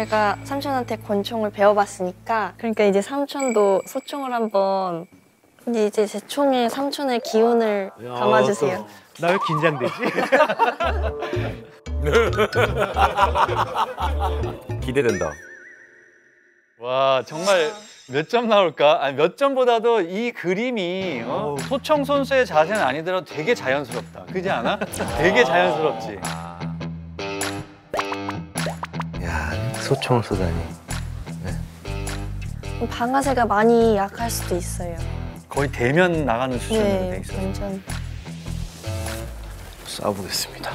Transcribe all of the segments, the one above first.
제가 삼촌한테 권총을 배워봤으니까 그러니까 이제 삼촌도 소총을 한번 근데 이제 제 총에 삼촌의 기운을 담아주세요. 나 왜 긴장되지? 기대된다. 와 정말 몇 점 나올까? 아니 몇 점보다도 이 그림이 어? 소청 선수의 자세는 아니더라도 되게 자연스럽다. 그지 않아? 되게 자연스럽지. 소총을 쏘다니. 방아쇠가 많이 약할 수도 있어요. 거의 대면 나가는 수준으로 돼 네, 있어. 완전. 쏴보겠습니다.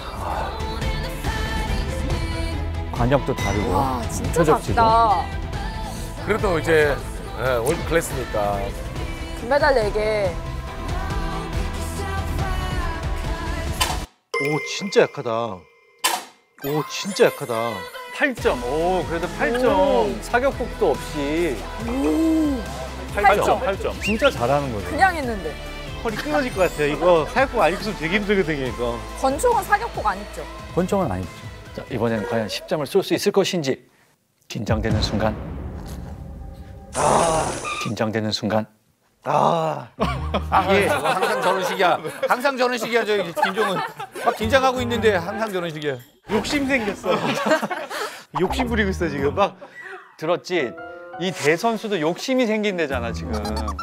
관역도 다르고. 와 진짜. 작다. 그래도 이제 예, 월드 클래스니까 금메달 4개. 오 진짜 약하다. 오 진짜 약하다. 8점. 오 그래도 8점. 사격복도 없이 8점. 8점. 진짜 잘하는 거죠. 그냥 했는데. 허리 끊어질 것 같아요. 이거 사육복 안 입으면 되게 힘들거든요. 이거. 권총은 사격복 안 입죠? 권총은 안 입죠. 자, 이번엔 과연 10점을 쏠 수 있을 것인지 긴장되는 순간. 긴장되는 순간. 아 예, 항상 저런 식이야. 항상 저런 식이야. 저 김종은 막 긴장하고 있는데 항상 저런 식이야. 욕심 생겼어. 욕심 부리고 있어 지금 막. 들었지? 이 대선수도 욕심이 생긴대잖아 지금.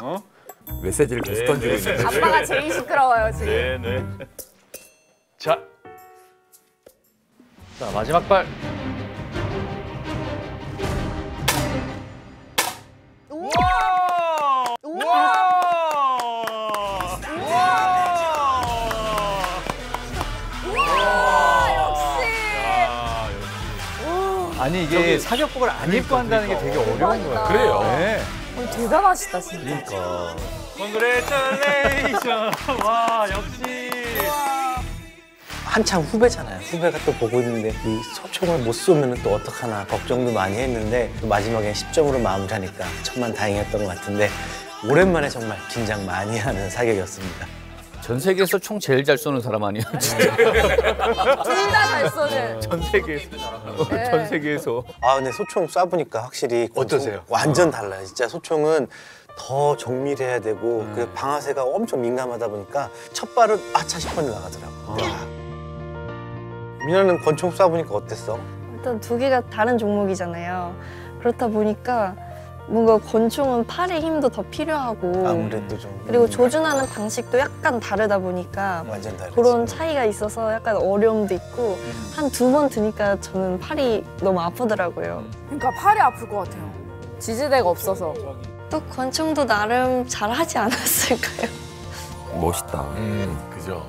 어? 메시지를 계속 던지고 있는데. 아빠가 제일 시끄러워요 지금. 네네. 자, 자 마지막 발. 아니 이게 사격복을 안 입고 한다는 게 되게 어려운 거야. 그래요. 네. 어, 대단하시다 진짜. Congratulations. 와 역시. 한참 후배잖아요. 후배가 또 보고 있는데 이 소총을 못 쏘면 또 어떡하나 걱정도 많이 했는데 또 마지막에 10점으로 마무리하니까 천만 다행이었던 것 같은데 오랜만에 정말 긴장 많이 하는 사격이었습니다. 전 세계에서 총 제일 잘 쏘는 사람 아니야? 진짜. 둘다잘 쏘는. 전 세계에서. 네. 전 세계에서. 아 근데 소총 쏴보니까 확실히 어떠세요? 완전 달라요. 진짜 소총은 더 정밀해야 되고 그 방아쇠가 엄청 민감하다 보니까 첫 발은 아차 싶었는데 나가더라고. 야. 민아는 권총 쏴보니까 어땠어? 일단 두 개가 다른 종목이잖아요. 그렇다 보니까 뭔가 권총은 팔의 힘도 더 필요하고 아무래도 좀 그리고 조준하는 방식도 약간 다르다 보니까 완전 다르지. 그런 차이가 있어서 약간 어려움도 있고 한두 번 드니까 저는 팔이 너무 아프더라고요. 그러니까 팔이 아플 것 같아요. 지지대가 없어서. 또 권총도 나름 잘하지 않았을까요? 멋있다. 음, 그죠.